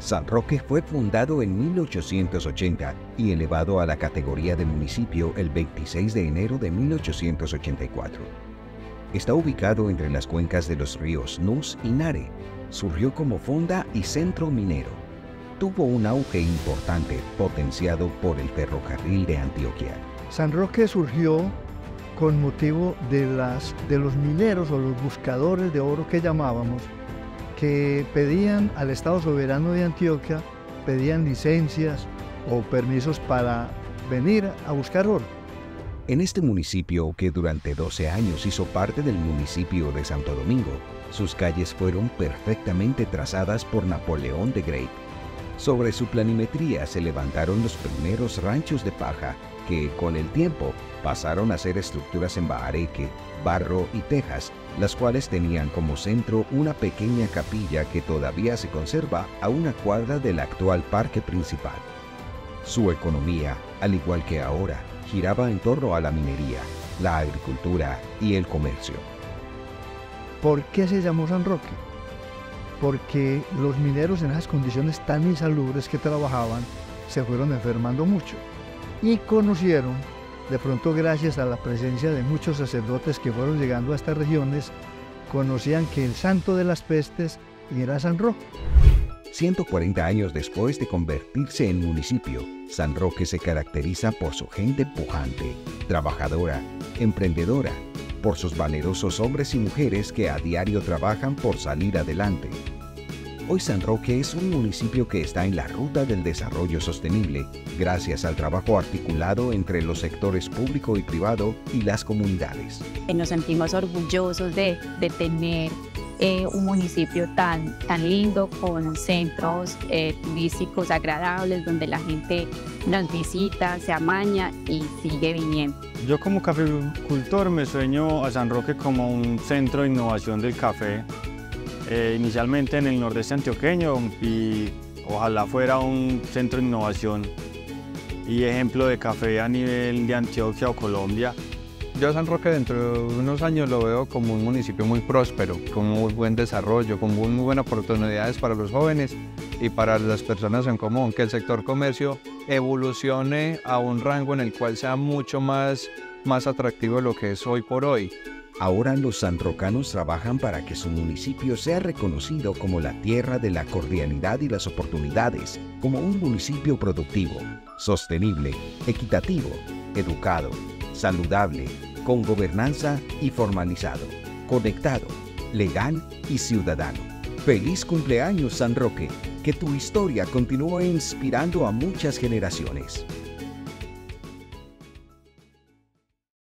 San Roque fue fundado en 1880 y elevado a la categoría de municipio el 26 de enero de 1884. Está ubicado entre las cuencas de los ríos Nus y Nare. Surgió como fonda y centro minero. Tuvo un auge importante potenciado por el ferrocarril de Antioquia. San Roque surgió con motivo de, las, de los mineros o los buscadores de oro que llamábamos, que pedían al Estado soberano de Antioquia, pedían licencias o permisos para venir a buscar oro. En este municipio, que durante 12 años hizo parte del municipio de Santo Domingo, sus calles fueron perfectamente trazadas por Napoleón de Great. Sobre su planimetría se levantaron los primeros ranchos de paja que, con el tiempo, pasaron a ser estructuras en bahareque, barro y tejas, las cuales tenían como centro una pequeña capilla que todavía se conserva a una cuadra del actual parque principal. Su economía, al igual que ahora, giraba en torno a la minería, la agricultura y el comercio. ¿Por qué se llamó San Roque? Porque los mineros en esas condiciones tan insalubres que trabajaban se fueron enfermando mucho y conocieron de pronto gracias a la presencia de muchos sacerdotes que fueron llegando a estas regiones, conocían que el santo de las pestes era San Roque. 140 años después de convertirse en municipio, San Roque se caracteriza por su gente pujante, trabajadora, emprendedora, por sus valerosos hombres y mujeres que a diario trabajan por salir adelante, Hoy San Roque es un municipio que está en la ruta del desarrollo sostenible gracias al trabajo articulado entre los sectores público y privado y las comunidades. Nos sentimos orgullosos de, tener eh, un municipio tan, tan lindo con centros eh, turísticos agradables donde la gente nos visita, se amaña y sigue viniendo. Yo como cafecultor me sueño a San Roque como un centro de innovación del café eh, inicialmente en el nordeste antioqueño y ojalá fuera un centro de innovación y ejemplo de café a nivel de Antioquia o Colombia. Yo San Roque dentro de unos años lo veo como un municipio muy próspero, con muy buen desarrollo, con muy buenas oportunidades para los jóvenes y para las personas en común, que el sector comercio evolucione a un rango en el cual sea mucho más, más atractivo de lo que es hoy por hoy. Ahora los sanrocanos trabajan para que su municipio sea reconocido como la tierra de la cordialidad y las oportunidades, como un municipio productivo, sostenible, equitativo, educado, saludable, con gobernanza y formalizado, conectado, legal y ciudadano. Feliz cumpleaños San Roque, que tu historia continúe inspirando a muchas generaciones.